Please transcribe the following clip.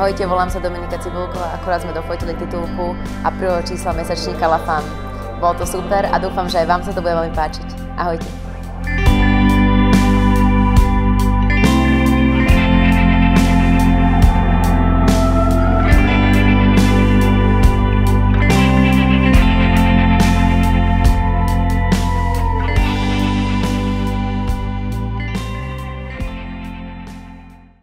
Ahojte, volám sa Dominika Cibulková, akorát sme dofotili titulku a prvého čísla mesačníka La Femme. Bolo to super a dúfam, že aj vám sa to bude veľmi páčiť. Ahojte.